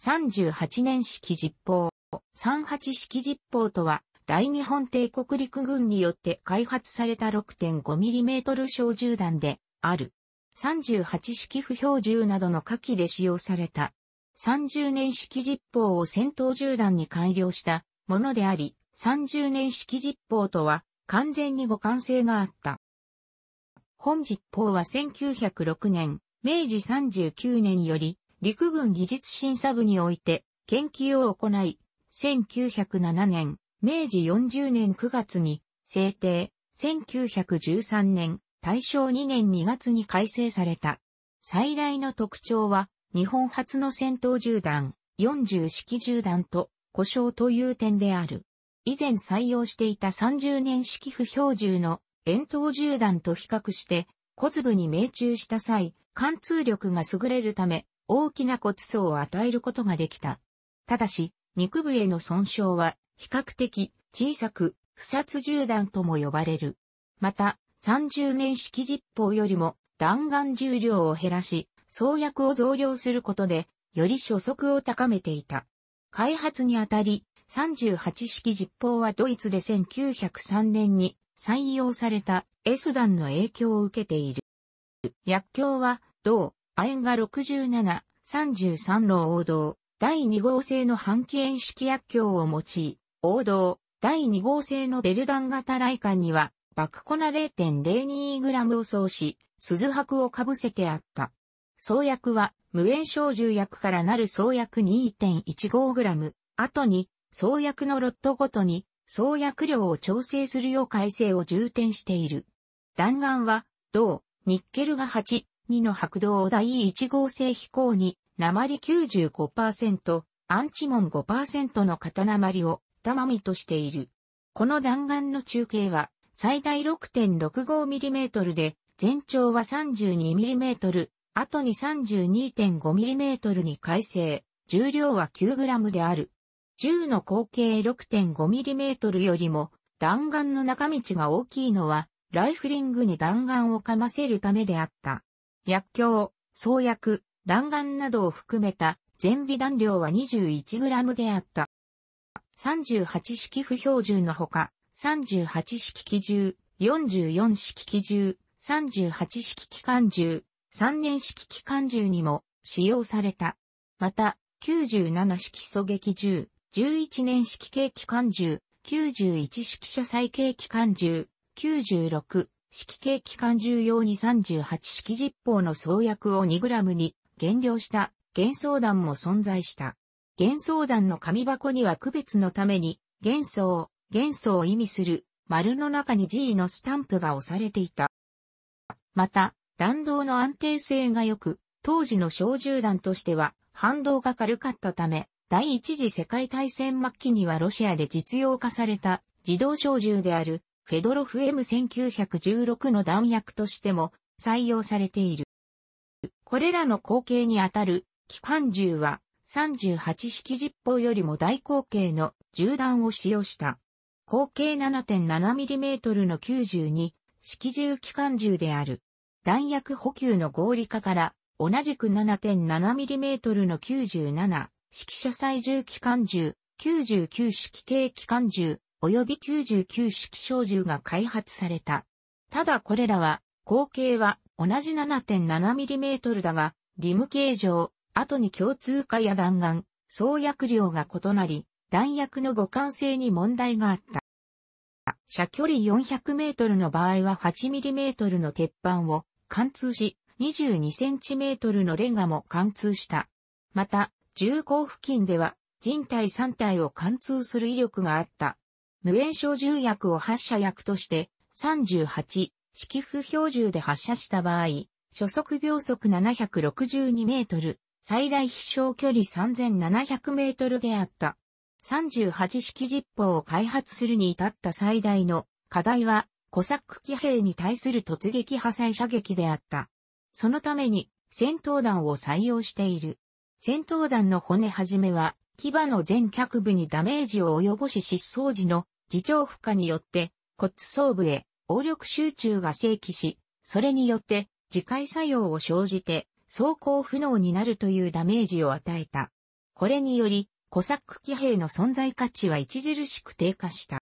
38年式実砲。38式実砲とは、大日本帝国陸軍によって開発された 6.5mm 小銃弾である。38式不標銃などの火器で使用された。30年式実砲を戦闘銃弾に改良したものであり、30年式実砲とは完全に互換性があった。本実砲は1906年、明治39年より陸軍技術審査部において研究を行い、1907年、明治40年9月に制定、1913年、大正2年2月に改正された。最大の特徴は、日本初の戦闘銃弾、40式銃弾と故障という点である。以前採用していた30年式不標準の遠投銃弾と比較して、小粒に命中した際、貫通力が優れるため、大きな骨層を与えることができた。ただし、肉部への損傷は比較的小さく、不殺銃弾とも呼ばれる。また、30年式実砲よりも弾丸重量を減らし、装薬を増量することで、より初速を高めていた。開発にあたり、38式実砲はドイツで1903年に採用された S 弾の影響を受けている。薬莢は、銅、亜鉛が67、33の王道、第2号製の半期円式薬莢を用い、王道、第2号製のベルダン型雷管には爆粉 0.02g を装し、鈴箔をかぶせてあった。創薬は無塩症重薬からなる創薬 2.15g、後に創薬のロットごとに創薬量を調整するよう改正を重点している。弾丸は銅、ニッケルが8、2の白銅第1号製飛行に鉛95%、アンチモン5%の型鉛を玉みとしている。この弾丸の中継は最大 6.65mm で、全長は 32mm、後に 32.5mm に改正、重量は 9g である。銃の口径 6.5mm よりも弾丸の中道が大きいのは、ライフリングに弾丸をかませるためであった。薬莢、装薬、弾丸などを含めた全備弾量は 21g であった。38式不標準のほか、38式機銃、44式機銃、38式機関銃、3年式機関銃にも使用された。また、97式狙撃銃、11年式軽機関銃、91式車載軽機関銃、96式軽機関銃用に38式実砲の装薬を 2g に減量した幻想弾も存在した。幻想弾の紙箱には区別のために幻想、元素を意味する丸の中に G のスタンプが押されていた。また、弾道の安定性が良く、当時の小銃弾としては反動が軽かったため、第一次世界大戦末期にはロシアで実用化された自動小銃であるフェドロフ M1916 の弾薬としても採用されている。これらの後継にあたる機関銃は38式実砲よりも大口径の銃弾を使用した。口径 7.7mm の92式銃機関銃である。弾薬補給の合理化から同じく 7.7mm の97式車載銃機関銃、99式軽機関銃、及び99式小銃が開発された。ただこれらは、口径は同じ 7.7mm だが、リム形状、後に共通化や弾丸、装薬量が異なり、弾薬の互換性に問題があった。射距離400メートルの場合は8ミリメートルの鉄板を貫通し、22センチメートルのレンガも貫通した。また、銃口付近では人体3体を貫通する威力があった。無炎症銃薬を発射薬として38式不標銃で発射した場合、初速秒速762メートル、最大飛翔距離3700メートルであった。38式実砲を開発するに至った最大の課題は、コサック騎兵に対する突撃破砕射撃であった。そのために戦闘弾を採用している。戦闘弾の骨はじめは、牙の全脚部にダメージを及ぼし失踪時の自重負荷によって骨層部へ応力集中が正規し、それによって自戒作用を生じて走行不能になるというダメージを与えた。これにより、コサック騎兵の存在価値は著しく低下した。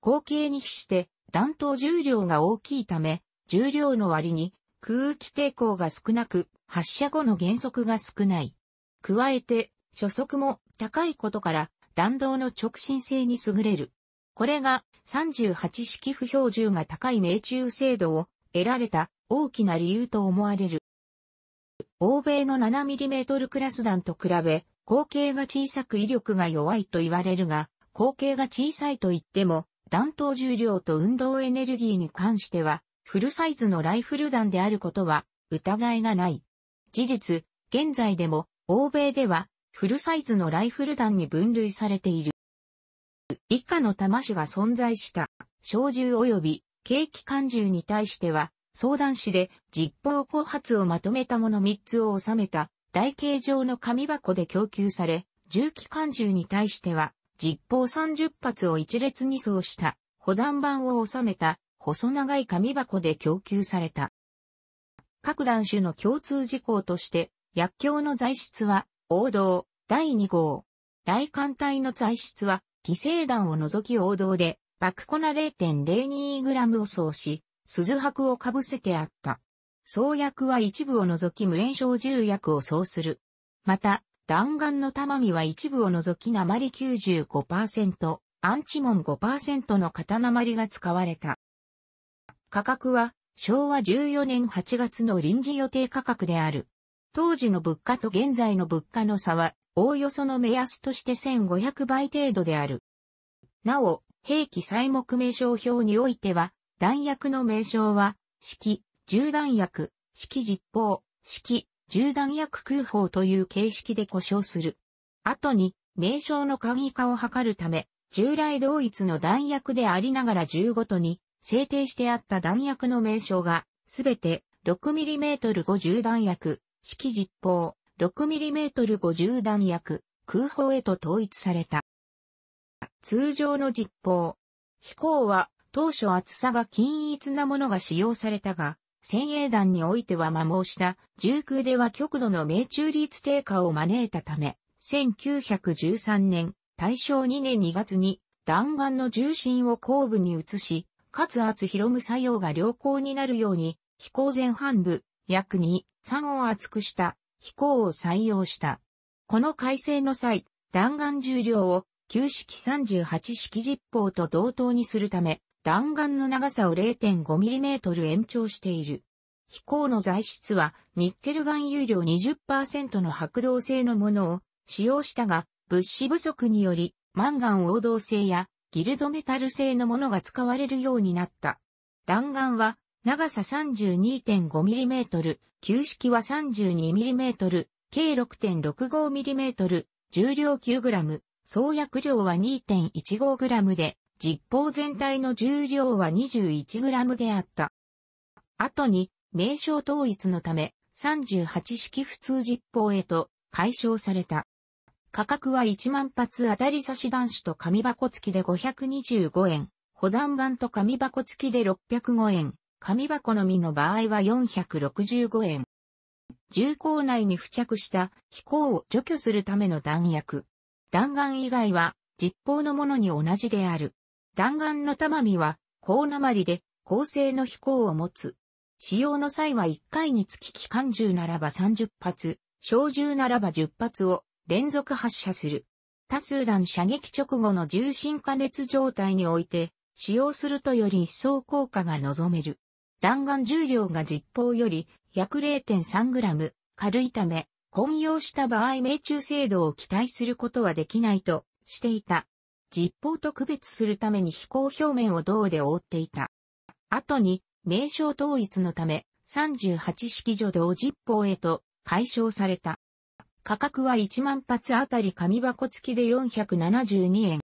後継に比して弾頭重量が大きいため、重量の割に空気抵抗が少なく、発射後の減速が少ない。加えて、初速も高いことから弾道の直進性に優れる。これが38式不標準が高い命中精度を得られた大きな理由と思われる。欧米の 7mm クラス弾と比べ、口径が小さく威力が弱いと言われるが、口径が小さいと言っても、弾頭重量と運動エネルギーに関しては、フルサイズのライフル弾であることは疑いがない。事実、現在でも欧米ではフルサイズのライフル弾に分類されている。以下の弾種が存在した。小銃及び軽機関銃に対しては、相談紙で実砲後発をまとめたもの。3つを収めた。台形状の紙箱で供給され、重機関銃に対しては実砲30発を一列に装した。保弾板を収めた。細長い紙箱で供給された。各弾種の共通事項として、薬莢の材質は王道第2号。雷艦隊の材質は、犠牲弾を除き王道で、爆粉 0.02g を装し、鈴箔をかぶせてあった。装薬は一部を除き無炎症重薬を装する。また、弾丸の玉身は一部を除き鉛95%、アンチモン5%の型鉛が使われた。価格は昭和14年8月の臨時予定価格である。当時の物価と現在の物価の差は、おおよその目安として1500倍程度である。なお、兵器細目名称表においては、弾薬の名称は、式、銃弾薬、式実砲、式、銃弾薬空砲という形式で故障する。後に、名称の簡易化を図るため、従来同一の弾薬でありながら銃ごとに制定してあった弾薬の名称が、すべて 6mm50 弾薬、式実砲、6mm50 弾薬、空砲へと統一された。通常の実砲。飛行は当初厚さが均一なものが使用されたが、先鋭弾においては摩耗した重空では極度の命中率低下を招いたため、1913年、大正2年2月に弾丸の重心を後部に移し、かつ圧広む作用が良好になるように、飛行前半部、約2、3を厚くした飛行を採用した。この改正の際、弾丸重量を旧式38式実砲と同等にするため、弾丸の長さを 0.5mm 延長している。飛行の材質はニッケル含有量20%の白銅製のものを使用したが、物資不足によりマンガン黄銅製やギルドメタル製のものが使われるようになった。弾丸は長さ 32.5mm、旧式は 32mm、計 6.65mm、重量 9g、総薬量は 2.15g で、実砲全体の重量は 21g であった。後に、名称統一のため、38式普通実砲へと解消された。価格は1万発当たり差し弾種と紙箱付きで525円、保弾板と紙箱付きで605円、紙箱のみの場合は465円。銃口内に付着した飛行を除去するための弾薬。弾丸以外は実砲のものに同じである。弾丸の玉身は高鉛で高性の飛行を持つ。使用の際は1回につき機関銃ならば30発、小銃ならば10発を連続発射する。多数弾射撃直後の重心加熱状態において、使用するとより一層効果が望める。弾丸重量が実砲より約 0.3g 軽いため、混用した場合命中精度を期待することはできないとしていた。実砲と区別するために飛行表面を銅で覆っていた。後に、名称統一のため、38式女銅実砲へと解消された。価格は1万発あたり紙箱付きで472円。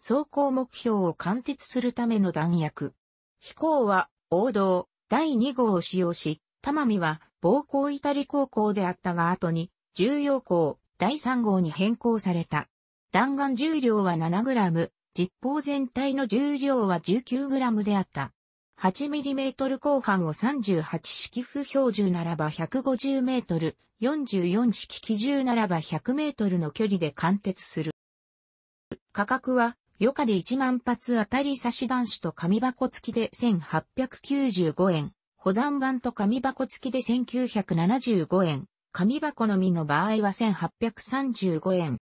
走行目標を貫徹するための弾薬。飛行は王道第2号を使用し、玉見は暴行イタリ高校であったが後に重要校第3号に変更された。弾丸重量は 7g、実砲全体の重量は 19g であった。8mm 後半を38式不標準ならば 150m、44式基準ならば 100m の距離で貫徹する。価格は、余価で1万発当たり差し弾種と紙箱付きで1895円、保弾版と紙箱付きで1975円、紙箱のみの場合は1835円。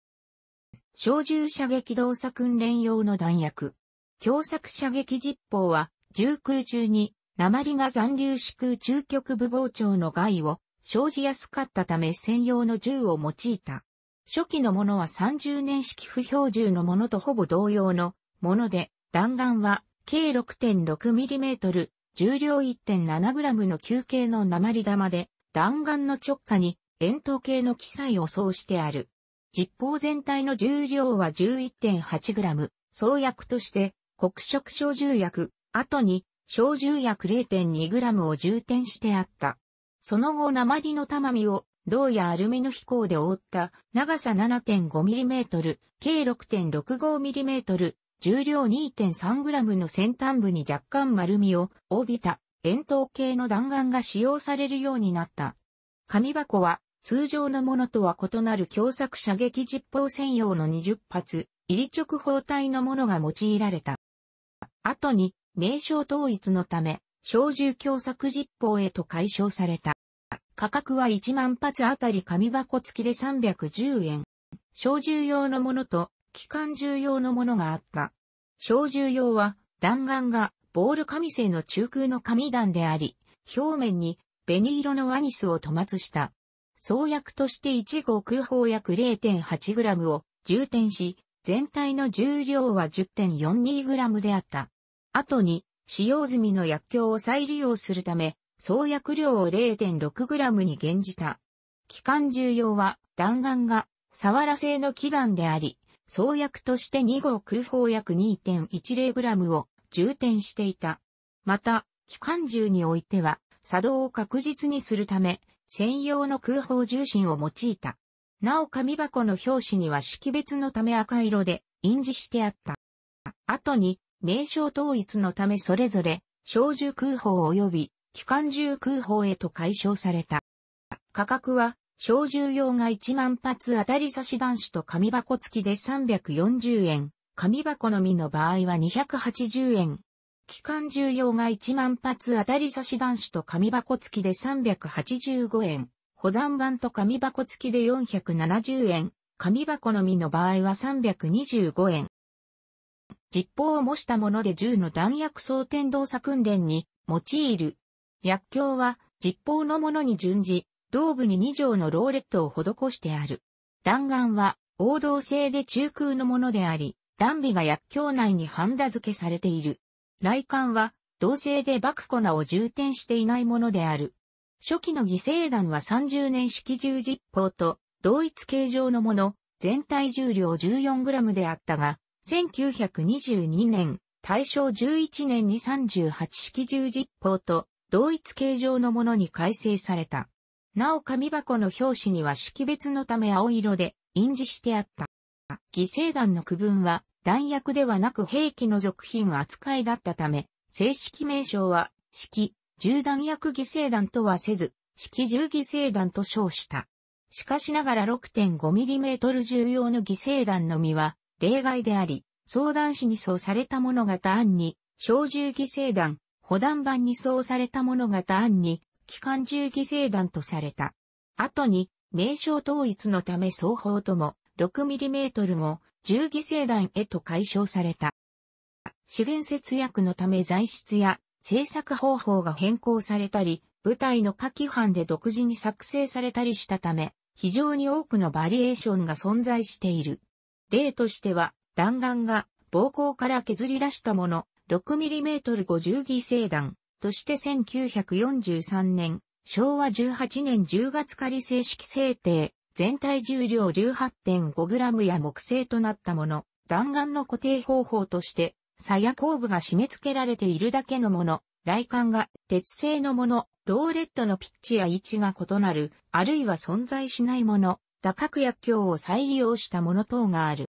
小銃射撃動作訓練用の弾薬。狭作射撃実砲は、重空中に、鉛が残留し空中極部膨張の害を生じやすかったため専用の銃を用いた。初期のものは30年式不標準のものとほぼ同様のもので、弾丸は計 6.6mm、重量 1.7g の球形の鉛玉で、弾丸の直下に円筒形の記載を装してある。実砲全体の重量は 11.8g、創薬として黒色小重薬、後に小重薬 0.2g を充填してあった。その後鉛の玉身を銅やアルミの飛行で覆った長さ 7.5mm、計 6.65mm、重量 2.3g の先端部に若干丸みを帯びた円筒形の弾丸が使用されるようになった。紙箱は通常のものとは異なる狭作射撃実砲専用の20発、入り直砲体のものが用いられた。後に、名称統一のため、小銃狭作実砲へと解消された。価格は1万発あたり紙箱付きで310円。小銃用のものと、機関銃用のものがあった。小銃用は、弾丸がボール紙製の中空の紙弾であり、表面に紅色のワニスを塗抹した。創薬として1号空砲薬 0.8g を充填し、全体の重量は 10.42g であった。後に、使用済みの薬莢を再利用するため、創薬量を 0.6g に減じた。機関重用は弾丸がサワラ製の気弾であり、創薬として2号空砲薬 2.10g を充填していた。また、機関銃においては、作動を確実にするため、専用の空砲重心を用いた。なお紙箱の表紙には識別のため赤色で印字してあった。後に名称統一のためそれぞれ小銃空砲及び機関銃空砲へと解消された。価格は小銃用が1万発当たり差し弾種と紙箱付きで340円、紙箱のみの場合は280円、機関重用が1万発当たり差し弾種と紙箱付きで385円。保弾版と紙箱付きで470円。紙箱のみの場合は325円。実砲を模したもので銃の弾薬装填動作訓練に用いる。薬莢は実砲のものに準じ、胴部に2錠のローレットを施してある。弾丸は王道製で中空のものであり、弾尾が薬莢内にハンダ付けされている。来艦は、同性で爆粉を充填していないものである。初期の犠牲弾は30年式重実砲と同一形状のもの、全体重量 14g であったが、1922年、大正11年に38式重実砲と同一形状のものに改正された。なお紙箱の表紙には識別のため青色で印字してあった。犠牲弾の区分は弾薬ではなく兵器の続品扱いだったため、正式名称は、式、銃弾薬犠牲弾とはせず、式銃犠牲弾と称した。しかしながら 6.5mm 重要の犠牲弾のみは、例外であり、相談紙に装されたもの型案に、小銃犠牲弾、保弾板に装されたもの型案に、機関銃犠牲弾とされた。後に、名称統一のため双方とも、6mm 後、重犠牲弾へと解消された。資源節約のため材質や制作方法が変更されたり、舞台の下記版で独自に作成されたりしたため、非常に多くのバリエーションが存在している。例としては、弾丸が膀胱から削り出したもの、6mm50 犠牲弾として1943年、昭和18年10月仮正式制定、全体重量 18.5g や木製となったもの、弾丸の固定方法として、鞘や後部が締め付けられているだけのもの、雷管が鉄製のもの、ローレットのピッチや位置が異なる、あるいは存在しないもの、打角薬莢を再利用したもの等がある。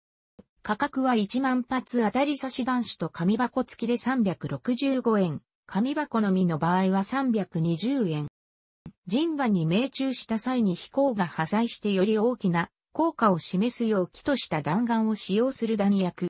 価格は1万発当たり差し弾種と紙箱付きで365円。紙箱のみの場合は320円。人馬に命中した際に飛行が破砕してより大きな効果を示すよう木とした弾丸を使用する弾薬。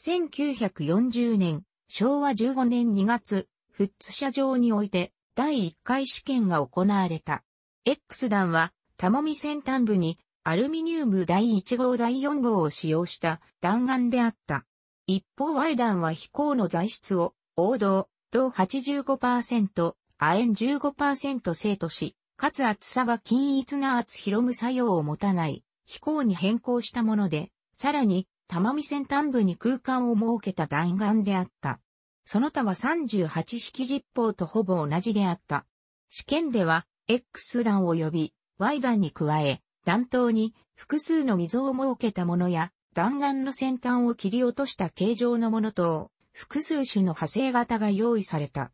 1940年、昭和15年2月、富津車上において第1回試験が行われた。X 弾は、タモミ先端部にアルミニウム第1号第4号を使用した弾丸であった。一方 Y 弾は飛行の材質を王道、銅85%、亜鉛15%生とし、かつ厚さが均一な厚広む作用を持たない飛行に変更したもので、さらに、玉見先端部に空間を設けた弾丸であった。その他は38式実砲とほぼ同じであった。試験では、X 弾及び Y 弾に加え、弾頭に複数の溝を設けたものや、弾丸の先端を切り落とした形状のものと、複数種の派生型が用意された。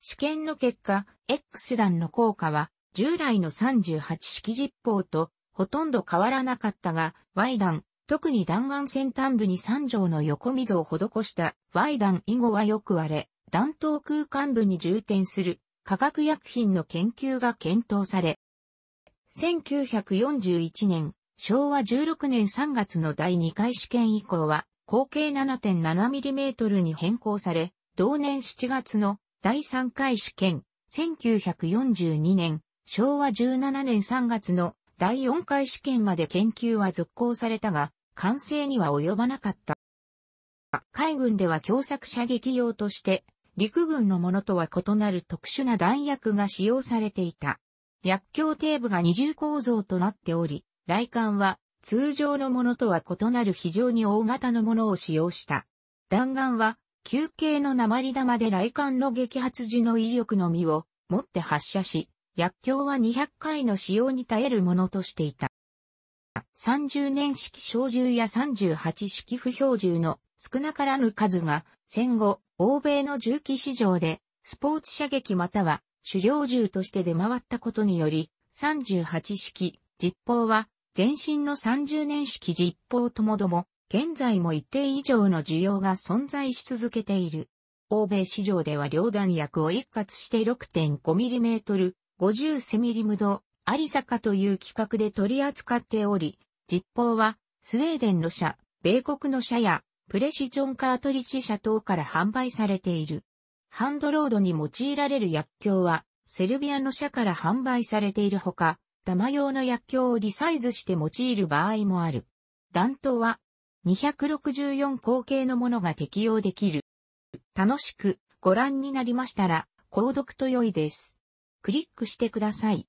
試験の結果、X 弾の効果は、従来の38式実砲とほとんど変わらなかったが、Y 弾、特に弾丸先端部に3条の横溝を施した Y 弾以後はよく割れ、弾頭空間部に充填する化学薬品の研究が検討され、1941年、昭和16年3月の第2回試験以降は、口径 7.7mm に変更され、同年7月の第3回試験、1942年、昭和17年3月の第4回試験まで研究は続行されたが、完成には及ばなかった。海軍では共作射撃用として、陸軍のものとは異なる特殊な弾薬が使用されていた。薬莢底部が二重構造となっており、雷管は通常のものとは異なる非常に大型のものを使用した。弾丸は、球形の鉛玉で雷管の撃発時の威力のみを持って発射し、薬莢は200回の使用に耐えるものとしていた。30年式小銃や38式不標銃の少なからぬ数が戦後、欧米の銃器市場でスポーツ射撃または狩猟銃として出回ったことにより、38式実砲は前身の30年式実砲ともども、現在も一定以上の需要が存在し続けている。欧米市場では両弾薬を一括して 6.5mm、50セミリムド、アリサカという規格で取り扱っており、実砲はスウェーデンの社、米国の社やプレシジョンカートリッジ社等から販売されている。ハンドロードに用いられる薬莢は、セルビアの社から販売されているほか、玉用の薬莢をリサイズして用いる場合もある。弾頭は、264口径のものが適用できる。楽しくご覧になりましたら、購読と良いです。クリックしてください。